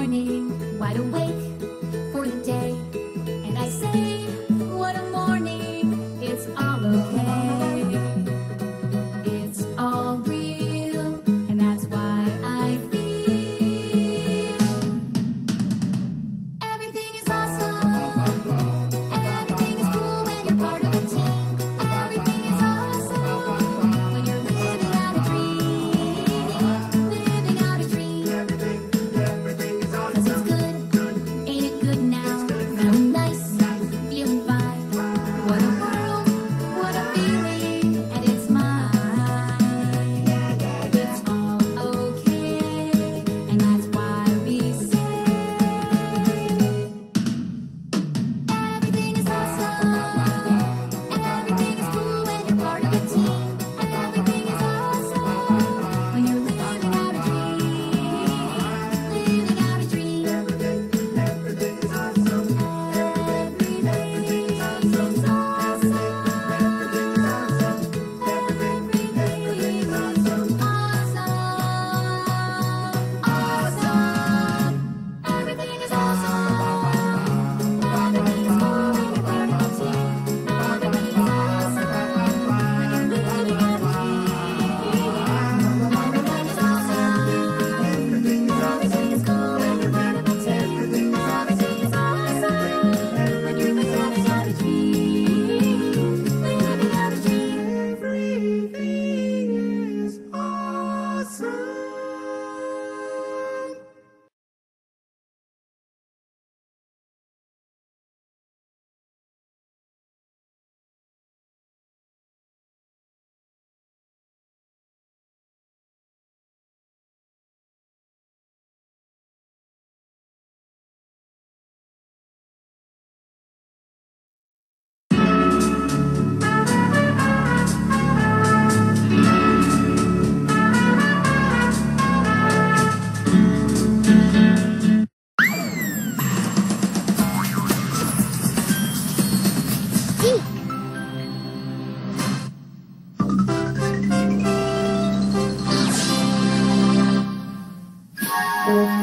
morning, wide awake for the day. Música